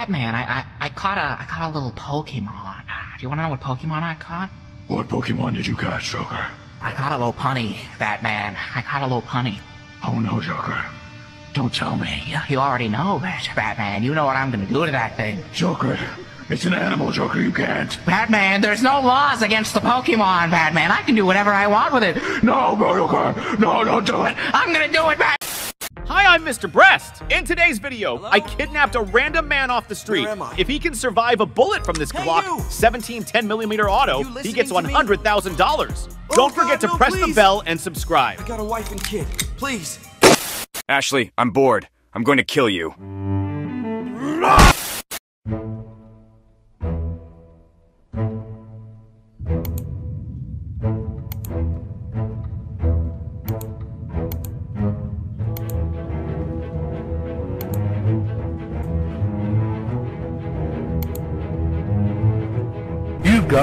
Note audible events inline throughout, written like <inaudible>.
Batman, I, I, I caught a I caught a little Pokemon. Uh, do you want to know what Pokemon I caught? What Pokemon did you catch, Joker? I caught a Lopunny, Batman. I caught a Lopunny. Oh no, Joker. Don't tell me. You, you already know, Batman. You know what I'm gonna do to that thing. Joker, it's an animal, Joker. You can't. Batman, there's no laws against the Pokemon, Batman. I can do whatever I want with it. No, Joker. No, don't do it. I'm gonna do it, Batman. Hi, I'm Mr. Breast. In today's video, Hello? I kidnapped a random man off the street. If he can survive a bullet from this hey, Glock you. 17 10mm auto, he gets $100,000. Don't oh, forget God, to no, press please. the bell and subscribe. I got a wife and kid. Please. Ashley, I'm bored. I'm going to kill you.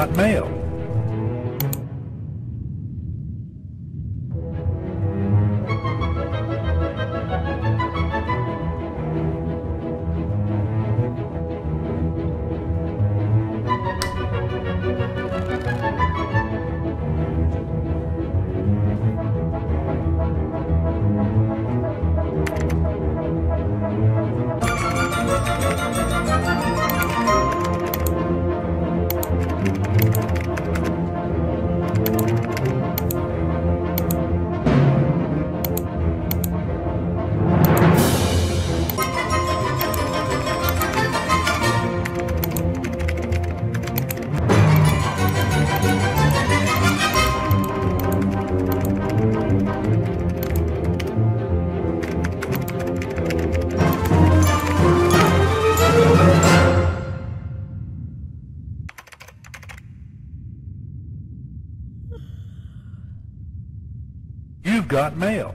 You've got You've got mail.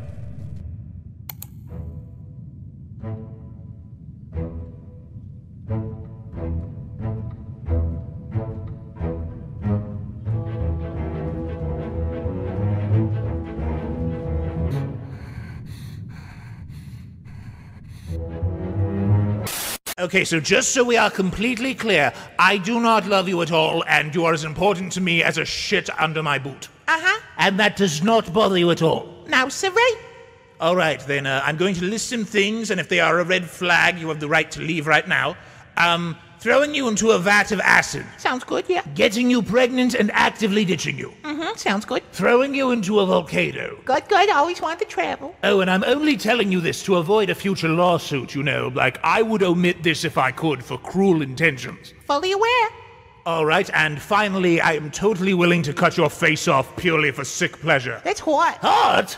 Okay, so just so we are completely clear, I do not love you at all, and you are as important to me as a shit under my boot. Uh huh. And that does not bother you at all. No, sirree. All right, then uh, I'm going to list some things, and if they are a red flag, you have the right to leave right now. Um, throwing you into a vat of acid. Sounds good, yeah. Getting you pregnant and actively ditching you. Mm-hmm, sounds good. Throwing you into a volcano. Good, good. I Always wanted to travel. Oh, and I'm only telling you this to avoid a future lawsuit, you know. Like, I would omit this if I could for cruel intentions. Fully aware. All right, and finally, I am totally willing to cut your face off purely for sick pleasure. That's hot. Hot?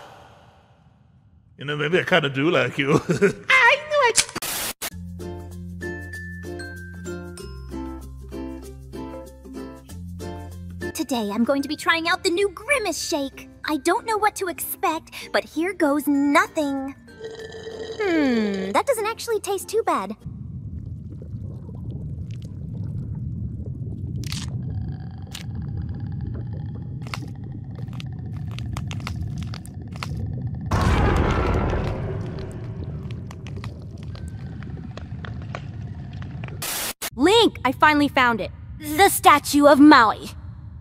You know, maybe I kind of do like you. <laughs> I knew it. Today, I'm going to be trying out the new Grimace Shake. I don't know what to expect, but here goes nothing. Hmm, that doesn't actually taste too bad. Link! I finally found it. The statue of Moai.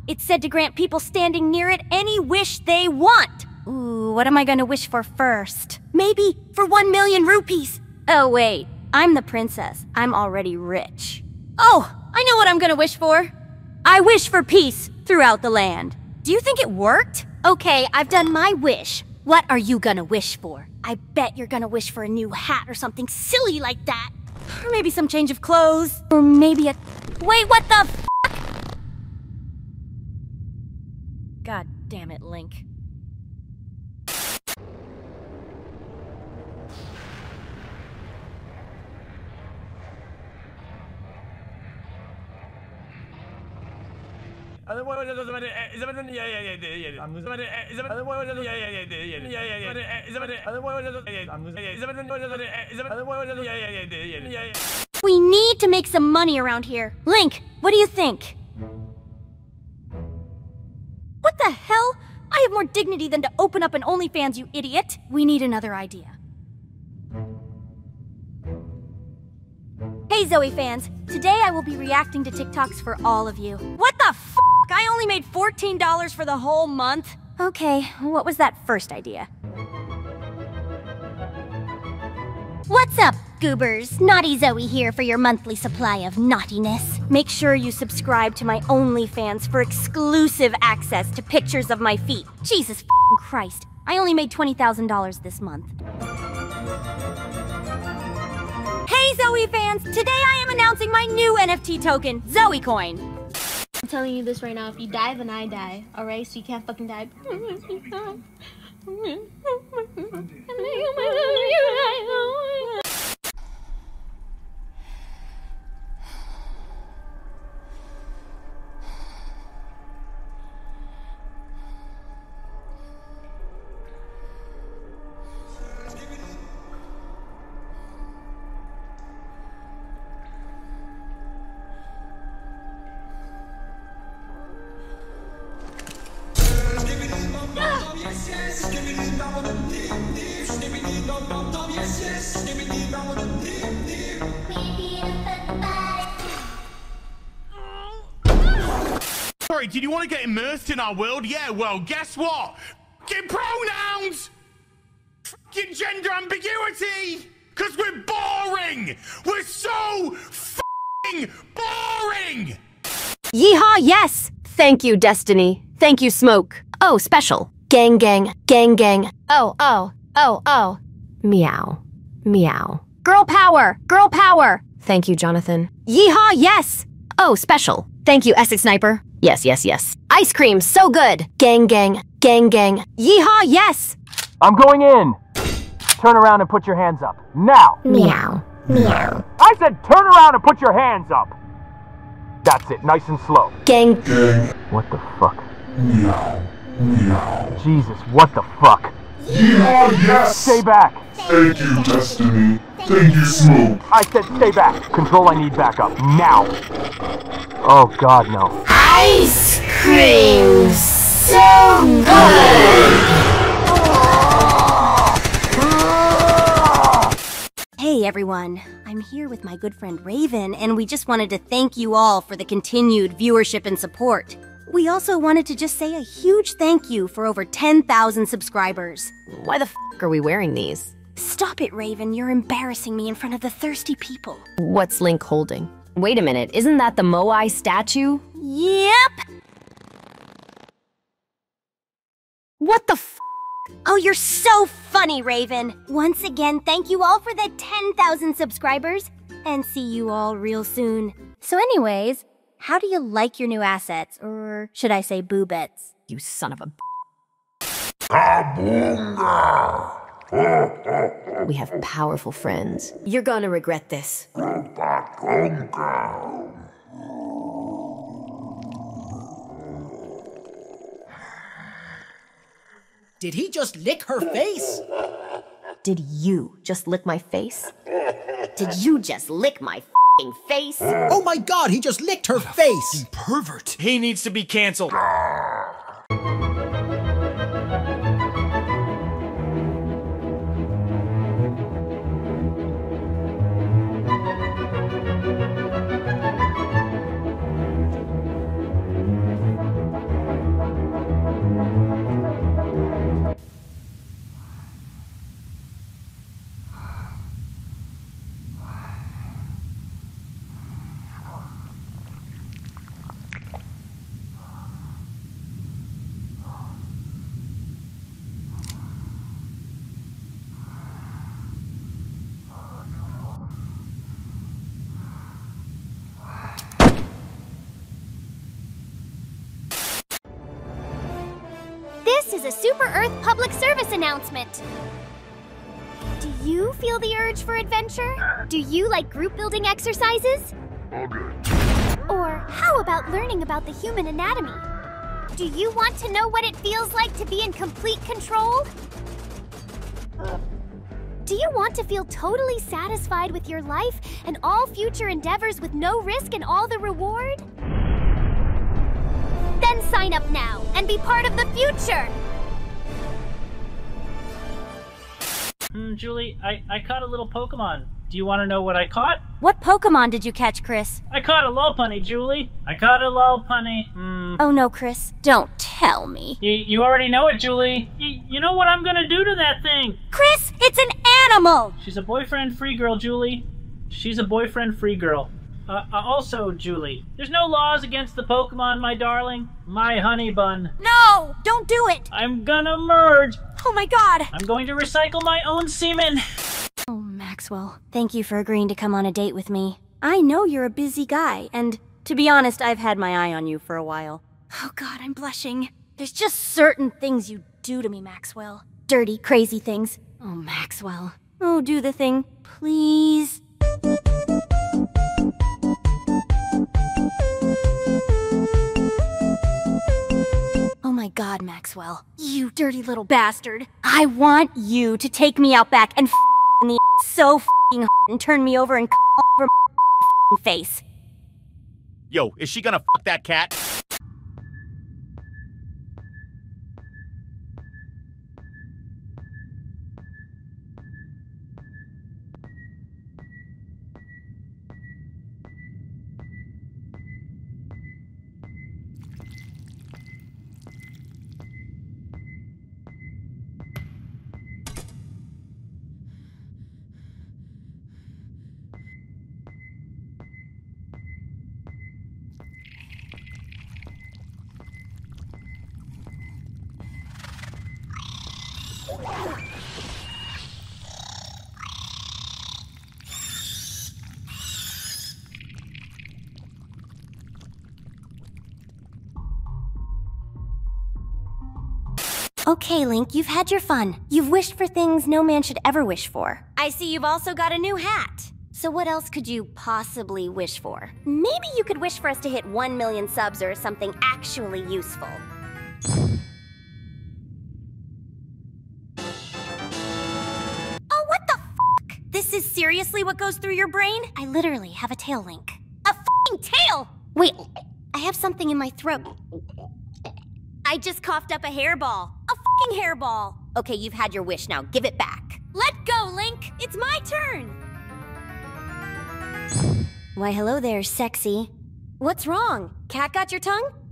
It's said to grant people standing near it any wish they want. Ooh, what am I gonna wish for first? Maybe for one million rupees. Oh, wait. I'm the princess. I'm already rich. Oh, I know what I'm gonna wish for. I wish for peace throughout the land. Do you think it worked? Okay, I've done my wish. What are you gonna wish for? I bet you're gonna wish for a new hat or something silly like that. Or maybe some change of clothes. Or maybe a... Wait, what the f***? God damn it, Link. We need to make some money around here. Link, what do you think? What the hell? I have more dignity than to open up an OnlyFans, you idiot. We need another idea. Hey Zoe fans, today I will be reacting to TikToks for all of you. What the f? I only made $14 for the whole month. Okay, what was that first idea? What's up, goobers? Naughty Zoe here for your monthly supply of naughtiness. Make sure you subscribe to my OnlyFans for exclusive access to pictures of my feet. Jesus f***ing Christ, I only made $20,000 this month. Hey Zoe fans! Today I am announcing my new NFT token, Zoe Coin. I'm telling you this right now. If you die, then I die. Alright? So you can't fucking die. <laughs> Sorry, did you want to get immersed in our world? Yeah, well, guess what? Fucking pronouns! Fucking gender ambiguity! Because we're boring! We're so fucking boring! Yeehaw, yes! Thank you, Destiny. Thank you, Smoke. Oh, special. Gang, gang, gang, gang. Oh, oh, oh, oh. Meow. Meow. Girl power! Girl power! Thank you, Jonathan. Yeehaw, yes! Oh, special. Thank you, Essex Sniper. Yes, yes, yes. Ice cream, so good! Gang, gang, gang, gang. Yeehaw, yes! I'm going in! Turn around and put your hands up. Now! Meow. Meow. I said turn around and put your hands up! That's it, nice and slow. Gang. What the fuck? Meow. Meow. Jesus, what the fuck? Yeah, yes! Stay back! Thank you, Destiny. Thank you, Smoke. I said stay back. Control, I need backup. Now! Oh god, no. Ice cream, so good! Hey everyone, I'm here with my good friend Raven, and we just wanted to thank you all for the continued viewership and support. We also wanted to just say a huge thank you for over 10,000 subscribers. Why the f are we wearing these? Stop it, Raven, you're embarrassing me in front of the thirsty people. What's Link holding? Wait a minute, isn't that the Moai statue? Yep! What the f? Oh, you're so funny, Raven! Once again, thank you all for the 10,000 subscribers, and see you all real soon. So, anyways, how do you like your new assets? Or should I say boobets? You son of a. We have powerful friends. You're gonna regret this. Did he just lick her face? Did you just lick my face? Did you just lick my fing face? Oh my god, he just licked her face! Pervert. He needs to be canceled. This is a Super Earth public service announcement. Do you feel the urge for adventure? Do you like group building exercises? All good. Or how about learning about the human anatomy? Do you want to know what it feels like to be in complete control? Do you want to feel totally satisfied with your life and all future endeavors with no risk and all the reward? Then sign up now and be part of the future! Julie, I, I caught a little Pokemon. Do you want to know what I caught? What Pokemon did you catch, Chris? I caught a Lopunny, Julie. I caught a Lopunny. Hmm. Oh no, Chris. Don't tell me. You, you already know it, Julie. You, you know what I'm gonna do to that thing? Chris, it's an animal! She's a boyfriend free girl, Julie. She's a boyfriend free girl. Uh, uh, also, Julie, there's no laws against the Pokemon, my darling. My honey bun. No! Don't do it! I'm gonna merge. Oh my god! I'm going to recycle my own semen. Oh, Maxwell, thank you for agreeing to come on a date with me. I know you're a busy guy, and to be honest, I've had my eye on you for a while. Oh god, I'm blushing. There's just certain things you do to me, Maxwell. Dirty, crazy things. Oh, Maxwell. Oh, do the thing, please. God, Maxwell. You dirty little bastard. I want you to take me out back and in the so fing and turn me over and over my face. Yo, is she gonna fuck that cat? Okay, Link, you've had your fun. You've wished for things no man should ever wish for. I see you've also got a new hat. So what else could you possibly wish for? Maybe you could wish for us to hit 1 million subs or something actually useful. Oh, what the fuck? This is seriously what goes through your brain? I literally have a tail, Link. A fucking tail! Wait, I have something in my throat. I just coughed up a hairball. A fucking hairball. Okay, you've had your wish now. Give it back. Let go, Link. It's my turn. Why, hello there, sexy. What's wrong? Cat got your tongue?